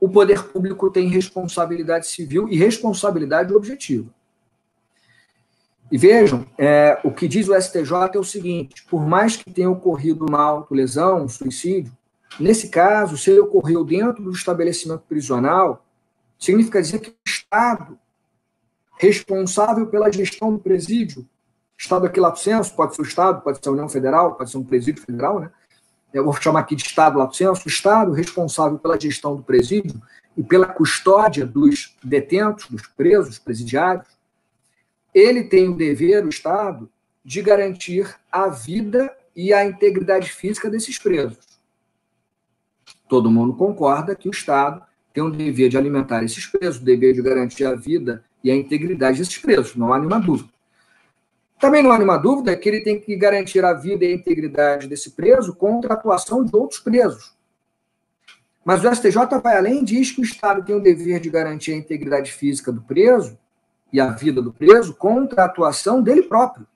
o poder público tem responsabilidade civil e responsabilidade objetiva. E vejam, é, o que diz o STJ é o seguinte: por mais que tenha ocorrido uma autolesão, um suicídio, nesse caso, se ele ocorreu dentro do estabelecimento prisional, significa dizer que o Estado responsável pela gestão do presídio, Estado aqui lato senso, pode ser o Estado, pode ser a União Federal, pode ser um presídio federal, né? Eu vou chamar aqui de Estado lato senso, o Estado responsável pela gestão do presídio e pela custódia dos detentos, dos presos, presidiários, ele tem o dever, o Estado, de garantir a vida e a integridade física desses presos. Todo mundo concorda que o Estado tem o dever de alimentar esses presos, o dever de garantir a vida e a integridade desses presos, não há nenhuma dúvida. Também não há nenhuma dúvida que ele tem que garantir a vida e a integridade desse preso contra a atuação de outros presos. Mas o STJ vai além e diz que o Estado tem o dever de garantir a integridade física do preso e a vida do preso contra a atuação dele próprio.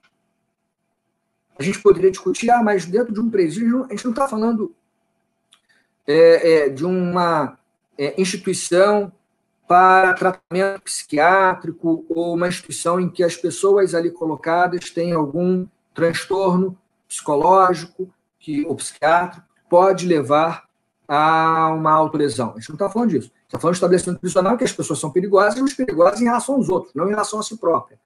A gente poderia discutir, ah, mas dentro de um presídio, a gente não está falando é, é, de uma é, instituição para tratamento psiquiátrico ou uma instituição em que as pessoas ali colocadas têm algum transtorno psicológico que, ou psiquiátrico pode levar a uma autolesão. A gente não está falando disso. Está falando de estabelecimento prisional que as pessoas são perigosas, mas perigosas em relação aos outros, não em relação a si própria.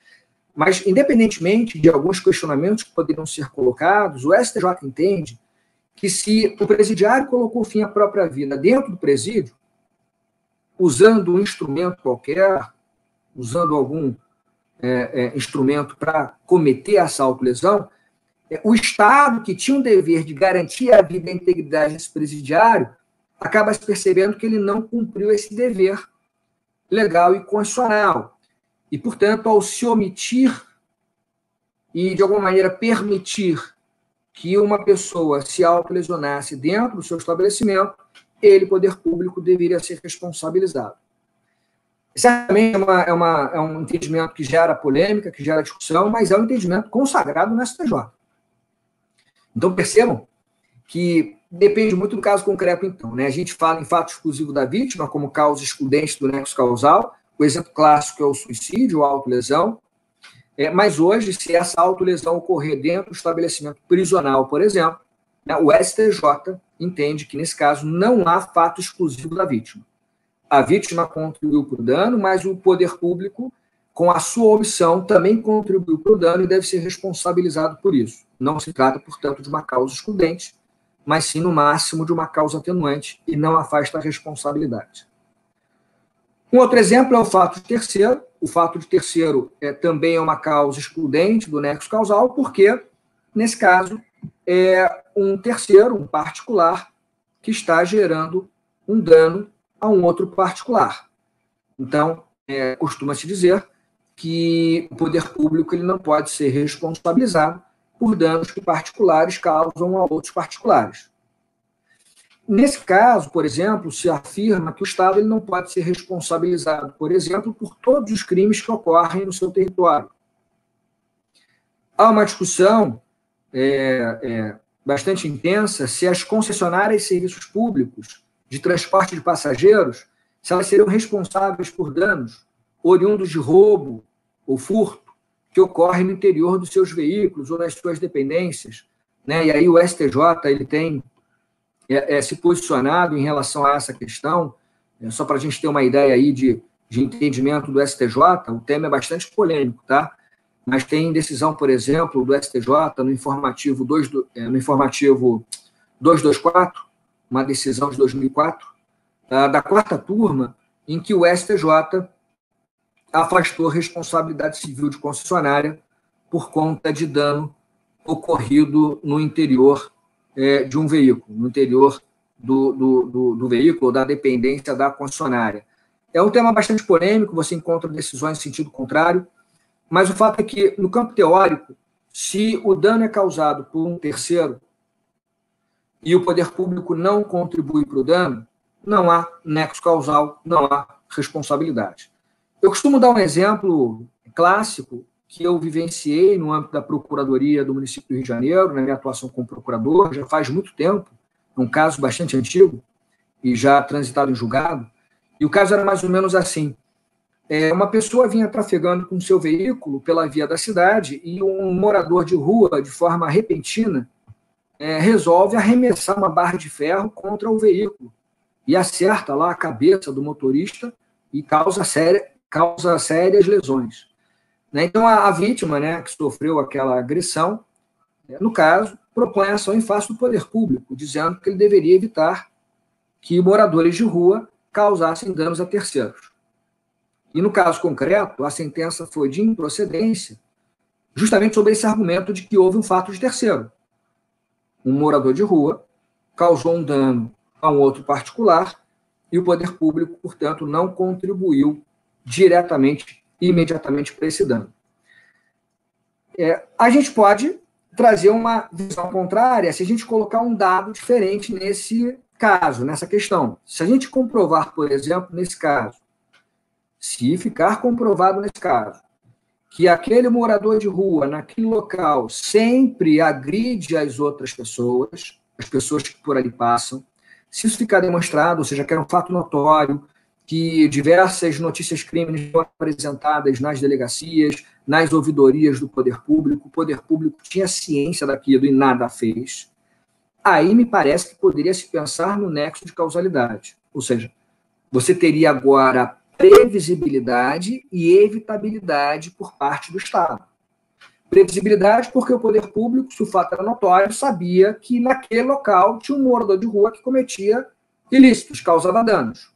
Mas, independentemente de alguns questionamentos que poderiam ser colocados, o STJ entende que se o presidiário colocou fim à própria vida dentro do presídio, usando um instrumento qualquer, usando algum é, é, instrumento para cometer essa autolesão, é, o Estado, que tinha o dever de garantir a vida e a integridade desse presidiário, acaba se percebendo que ele não cumpriu esse dever legal e constitucional. E, portanto, ao se omitir e, de alguma maneira, permitir que uma pessoa se autolesionasse dentro do seu estabelecimento, ele, poder público, deveria ser responsabilizado. Certamente é, uma, é, uma, é um entendimento que gera polêmica, que gera discussão, mas é um entendimento consagrado no STJ. Então, percebam que Depende muito do caso concreto, então. Né? A gente fala em fato exclusivo da vítima, como causa excludente do nexo causal. O exemplo clássico é o suicídio, a autolesão. É, mas hoje, se essa autolesão ocorrer dentro do estabelecimento prisional, por exemplo, né, o STJ entende que, nesse caso, não há fato exclusivo da vítima. A vítima contribuiu para o dano, mas o poder público, com a sua omissão, também contribuiu para o dano e deve ser responsabilizado por isso. Não se trata, portanto, de uma causa excludente, mas sim no máximo de uma causa atenuante e não afasta a responsabilidade. Um outro exemplo é o fato de terceiro. O fato de terceiro é, também é uma causa excludente do nexo causal, porque, nesse caso, é um terceiro, um particular, que está gerando um dano a um outro particular. Então, é, costuma-se dizer que o poder público ele não pode ser responsabilizado por danos que particulares causam a outros particulares. Nesse caso, por exemplo, se afirma que o Estado ele não pode ser responsabilizado, por exemplo, por todos os crimes que ocorrem no seu território. Há uma discussão é, é, bastante intensa se as concessionárias de serviços públicos de transporte de passageiros, se elas seriam responsáveis por danos oriundos de roubo ou furto que ocorre no interior dos seus veículos ou nas suas dependências. Né? E aí o STJ ele tem é, é, se posicionado em relação a essa questão, é, só para a gente ter uma ideia aí de, de entendimento do STJ, o tema é bastante polêmico, tá? Mas tem decisão, por exemplo, do STJ no informativo, 2, é, no informativo 224, uma decisão de 2004, tá? da quarta turma, em que o STJ afastou responsabilidade civil de concessionária por conta de dano ocorrido no interior é, de um veículo, no interior do, do, do, do veículo, da dependência da concessionária. É um tema bastante polêmico, você encontra decisões em sentido contrário, mas o fato é que, no campo teórico, se o dano é causado por um terceiro e o poder público não contribui para o dano, não há nexo causal, não há responsabilidade. Eu costumo dar um exemplo clássico que eu vivenciei no âmbito da Procuradoria do município do Rio de Janeiro, na minha atuação como procurador, já faz muito tempo, um caso bastante antigo e já transitado em julgado. E o caso era mais ou menos assim. é, uma pessoa vinha trafegando com seu veículo pela via da cidade e um morador de rua, de forma repentina, é, resolve arremessar uma barra de ferro contra o veículo e acerta lá a cabeça do motorista e causa, séria, causa sérias lesões. Né? Então, a, a, vítima, né, que sofreu aquela agressão, né, no caso, propõe ação em face do poder público, dizendo que ele deveria evitar que moradores de rua causassem danos a terceiros. E no caso concreto, a sentença foi de improcedência, justamente sobre esse argumento de que houve um fato de terceiro. Um morador de rua causou um dano a um outro particular e o poder público, portanto, não contribuiu diretamente, imediatamente para esse dano. É, a gente pode trazer uma visão contrária se a gente colocar um dado diferente nesse caso, nessa questão. Se a gente comprovar, por exemplo, nesse caso, se ficar comprovado nesse caso, que aquele morador de rua, naquele local, sempre agride as outras pessoas, as pessoas que por ali passam, se isso ficar demonstrado, ou seja, que era um fato notório, que diversas notícias crimes foram apresentadas nas delegacias, nas ouvidorias do poder público, o poder público tinha ciência daquilo e nada fez, aí me parece que poderia se pensar no nexo de causalidade. Ou seja, você teria agora previsibilidade e evitabilidade por parte do Estado. Previsibilidade porque o poder público, se o fato era notório, sabia que naquele local tinha um morador de rua que cometia ilícitos, causava danos.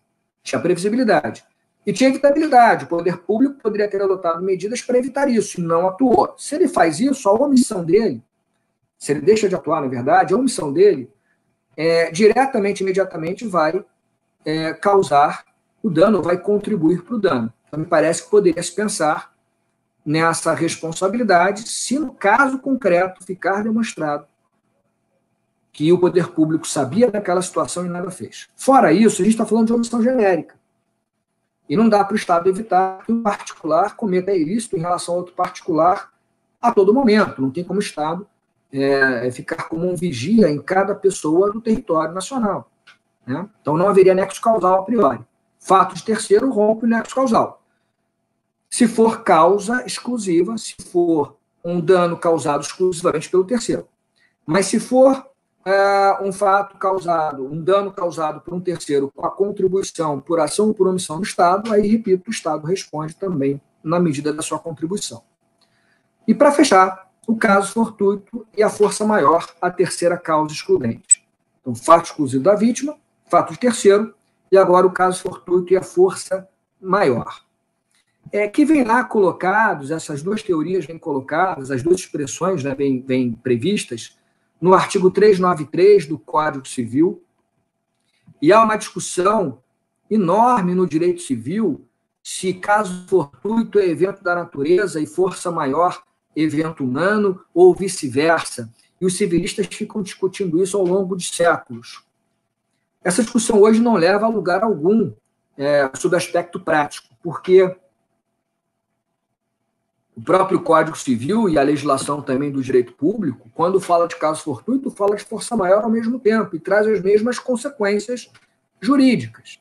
Tinha previsibilidade. E tinha evitabilidade. O poder público poderia ter adotado medidas para evitar isso e não atuou. Se ele faz isso, a omissão dele se ele deixa de atuar, na verdade, a omissão dele, é, diretamente, imediatamente, vai é, causar o dano, vai contribuir para o dano. Então, me parece que poderia se pensar nessa responsabilidade se, no caso concreto, ficar demonstrado que o poder público sabia daquela situação e nada fez. Fora isso, a gente está falando de omissão genérica. E não dá para o Estado evitar que um particular cometa ilícito em relação a outro particular a todo momento. Não tem como o Estado é, é, ficar como um vigia em cada pessoa do território nacional. Né? Então não haveria nexo causal a priori. Fato de terceiro rompe o nexo causal. Se for causa exclusiva, se for um dano causado exclusivamente pelo terceiro. Mas se for é, um fato causado, um dano causado por um terceiro com a contribuição por ação ou por omissão do Estado, aí, repito, o Estado responde também na medida da sua contribuição. E para fechar, o caso fortuito e a força maior, a terceira causa excludente. Então, fato exclusivo da vítima, fato de terceiro, e agora o caso fortuito e a força maior. É, que vem lá colocados, essas duas teorias vêm colocadas, as duas expressões né, vêm, vêm previstas no artigo 393 do Código Civil, e há uma discussão enorme no direito civil se caso fortuito é evento da natureza e força maior evento humano ou vice-versa. E os civilistas ficam discutindo isso ao longo de séculos. Essa discussão hoje não leva a lugar algum é, sob aspecto prático, porque o próprio Código Civil e a legislação também do direito público, quando fala de caso fortuito, fala de força maior ao mesmo tempo e traz as mesmas consequências jurídicas.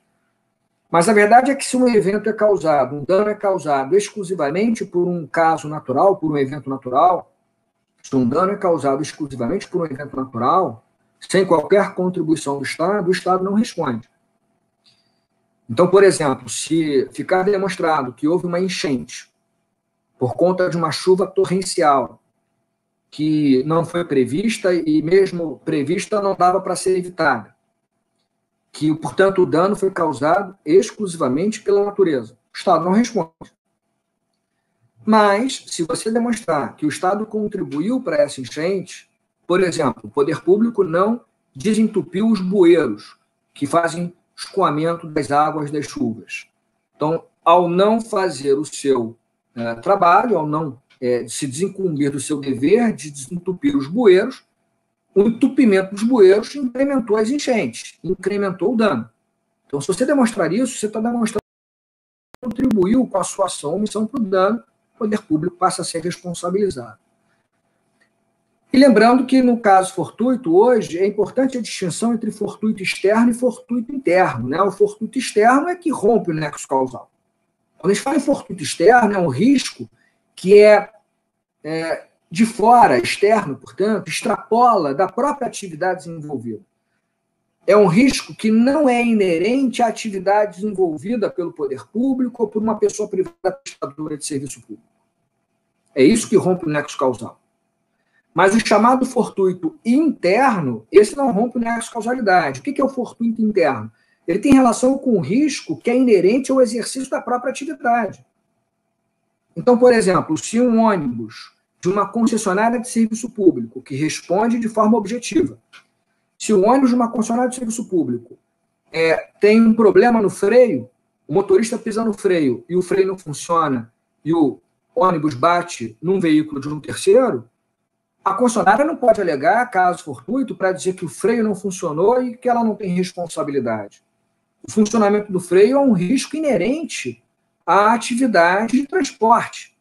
Mas a verdade é que se um evento é causado, um dano é causado exclusivamente por um caso natural, por um evento natural, se um dano é causado exclusivamente por um evento natural, sem qualquer contribuição do Estado, o Estado não responde. Então, por exemplo, se ficar demonstrado que houve uma enchente por conta de uma chuva torrencial que não foi prevista e mesmo prevista não dava para ser evitada, que, portanto, o dano foi causado exclusivamente pela natureza. O Estado não responde. Mas, se você demonstrar que o Estado contribuiu para essa enchente, por exemplo, o poder público não desentupiu os bueiros que fazem escoamento das águas das chuvas. Então, ao não fazer o seu é, trabalho, ao não é, se desincumbir do seu dever de desentupir os bueiros, o entupimento dos bueiros incrementou as enchentes, incrementou o dano. Então, se você demonstrar isso, você está demonstrando que contribuiu com a sua ação ou missão para o dano, o poder público passa a ser responsabilizado. E lembrando que, no caso fortuito, hoje, é importante a distinção entre fortuito externo e fortuito interno. Né? O fortuito externo é que rompe o nexo causal. Quando a gente fala em fortuito externo, é um risco que é, é de fora, externo, portanto, extrapola da própria atividade desenvolvida. É um risco que não é inerente à atividade desenvolvida pelo poder público ou por uma pessoa privada prestadora de serviço público. É isso que rompe o nexo causal. Mas o chamado fortuito interno, esse não rompe o nexo causalidade. O que é o fortuito interno? Ele tem relação com o risco que é inerente ao exercício da própria atividade. Então, por exemplo, se um ônibus de uma concessionária de serviço público que responde de forma objetiva, se o ônibus de uma concessionária de serviço público é, tem um problema no freio, o motorista pisa no freio e o freio não funciona e o ônibus bate num veículo de um terceiro, a concessionária não pode alegar caso fortuito para dizer que o freio não funcionou e que ela não tem responsabilidade. O funcionamento do freio é um risco inerente à atividade de transporte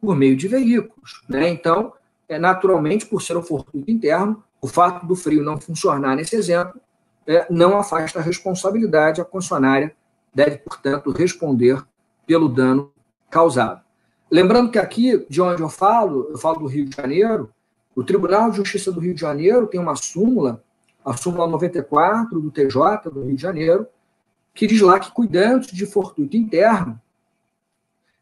por meio de veículos. Né? Então, é, naturalmente, por ser um fortuito interno, o fato do freio não funcionar nesse exemplo é, não afasta a responsabilidade. A concessionária deve, portanto, responder pelo dano causado. Lembrando que aqui, de onde eu falo, eu falo do Rio de Janeiro, o Tribunal de Justiça do Rio de Janeiro tem uma súmula, a súmula 94 do TJ do Rio de Janeiro, que diz lá que cuidando de fortuito interno,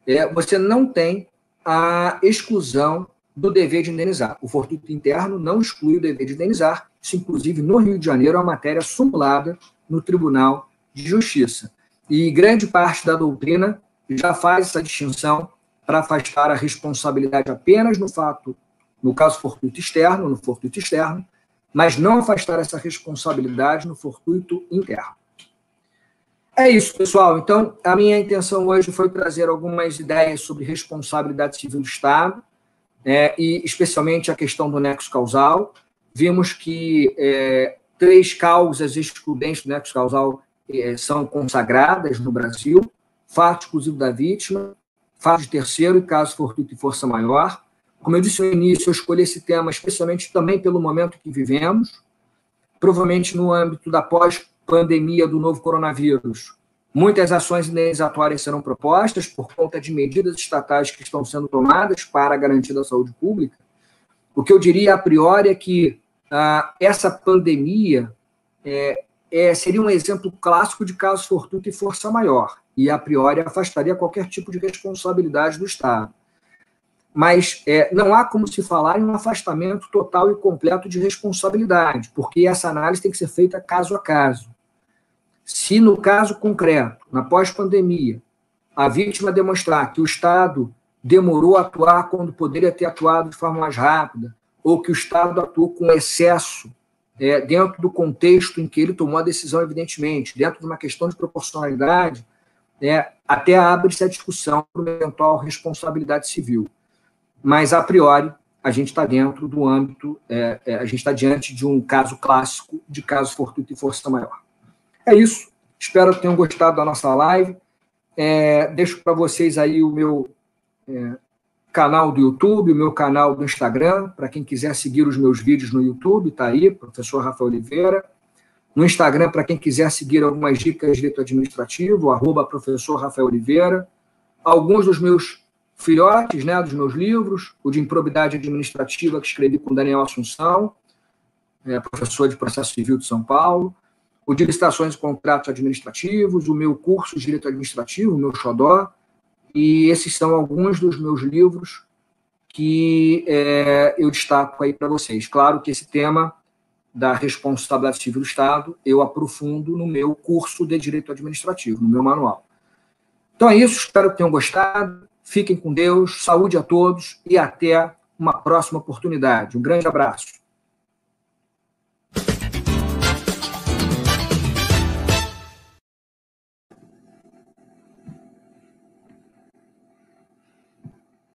é, você não tem a exclusão do dever de indenizar. O fortuito interno não exclui o dever de indenizar. Isso, inclusive, no Rio de Janeiro, é uma matéria sumulada no Tribunal de Justiça. E grande parte da doutrina já faz essa distinção para afastar a responsabilidade apenas no fato no caso fortuito externo, no fortuito externo, mas não afastar essa responsabilidade no fortuito interno. É isso, pessoal. Então, a minha intenção hoje foi trazer algumas ideias sobre responsabilidade civil do Estado, é, e especialmente a questão do nexo causal. Vimos que é, três causas excludentes do nexo causal é, são consagradas no Brasil: fato exclusivo da vítima, fato de terceiro e caso fortuito e força maior. Como eu disse no início, eu escolhi esse tema especialmente também pelo momento que vivemos, provavelmente no âmbito da pós-pandemia do novo coronavírus. Muitas ações indenizatórias serão propostas por conta de medidas estatais que estão sendo tomadas para a garantia da saúde pública. O que eu diria a priori é que ah, essa pandemia é, é, seria um exemplo clássico de caso fortuito e força maior, e a priori afastaria qualquer tipo de responsabilidade do Estado mas é, não há como se falar em um afastamento total e completo de responsabilidade, porque essa análise tem que ser feita caso a caso. Se no caso concreto, na pós-pandemia, a vítima demonstrar que o Estado demorou a atuar quando poderia ter atuado de forma mais rápida, ou que o Estado atuou com excesso é, dentro do contexto em que ele tomou a decisão, evidentemente, dentro de uma questão de proporcionalidade, é, até abre-se a discussão para eventual responsabilidade civil mas a priori a gente está dentro do âmbito, é, é, a gente está diante de um caso clássico de caso fortuito e força maior. É isso. Espero que tenham gostado da nossa live. É, deixo para vocês aí o meu é, canal do YouTube, o meu canal do Instagram, para quem quiser seguir os meus vídeos no YouTube, está aí, professor Rafael Oliveira. No Instagram, para quem quiser seguir algumas dicas de direito administrativo, arroba professor Rafael Oliveira. Alguns dos meus filhotes né, dos meus livros, o de improbidade administrativa, que escrevi com Daniel Assunção, é, professor de processo civil de São Paulo, o de licitações e contratos administrativos, o meu curso de direito administrativo, o meu xodó, e esses são alguns dos meus livros que é, eu destaco aí para vocês. Claro que esse tema da responsabilidade civil do Estado eu aprofundo no meu curso de direito administrativo, no meu manual. Então é isso, espero que tenham gostado. Fiquem com Deus, saúde a todos e até uma próxima oportunidade. Um grande abraço.